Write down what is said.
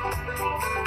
Música